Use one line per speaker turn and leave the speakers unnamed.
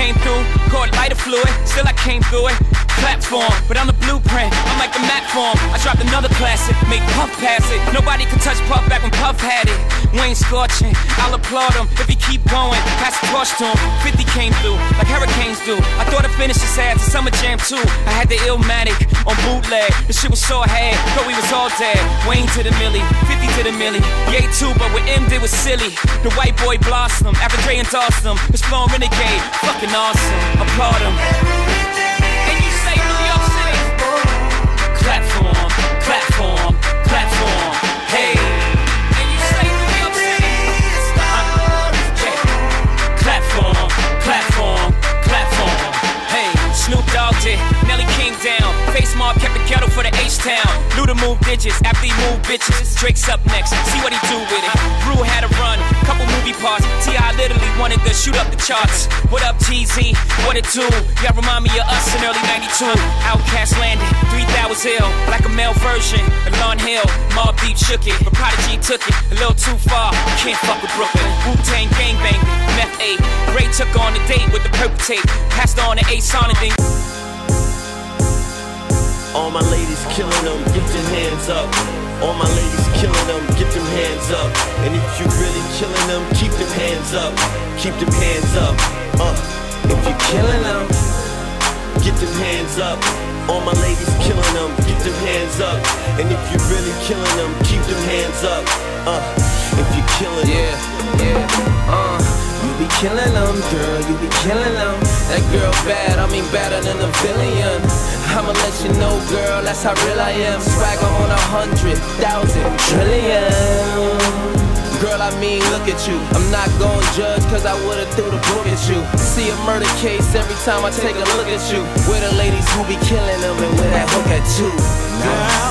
came through, caught lighter fluid, still I came through it. Platform, but I'm the blueprint. I'm like the map form. I dropped another classic, made Puff pass it. Nobody could touch Puff back when Puff had it. Wayne scorching, I'll applaud him if he keep going. Pass the torch to him. 50 came through, like hurricanes do. I thought I finished this ass to Summer Jam too. I had the Illmatic on bootleg. The shit was so hard, thought we was all dead. Wayne to the millie, 50 to the millie. Yay too, but what Em did was silly. The white boy blossom, after Dre endorsed him. It's flowing renegade, fucking awesome. Applaud him. And you say New York City. Platform, platform, platform. Hey. And you say New York City. Uh, yeah. Platform. Hey, Snoop Dogg did. Nelly came down. Mob kept the kettle for the H-Town. Knew to move digits after he moved bitches. Drake's up next. See what he do with it. Brew had a run. Couple movie parts. T.I. literally wanted to shoot up the charts. What up, TZ? What it do? Y'all remind me of us in early 92. OutKast landed. 3000 ill. Like a male version. of Lauryn Hill. Mobb Deep shook it. But Prodigy took it a little too far. Can't fuck with Brooklyn. Wu-Tang gangbang. Meth 8. Ray took on a date with the purple tape. Passed on to Ace on and then
All my ladies killing them, get them hands up. All my ladies killing them, get them hands up. And if you really killing them, keep them hands up. Keep them hands up. Uh, if you killing them, get them hands up. All my ladies killing them, get them hands up. And if you really killing them, keep them hands up. Uh, if you killing them.
Yeah, yeah, uh. You be killing them, girl, you be killing them. That girl bad, I mean better than a billion. You know, girl, that's how real I am. Swagger on a hundred thousand trillion. Girl, I mean, look at you. I'm not gon' judge, cause I would've threw the book at you. See a murder case every time I take a look at you. Where the ladies who be killing them and where that hook at you.
Now,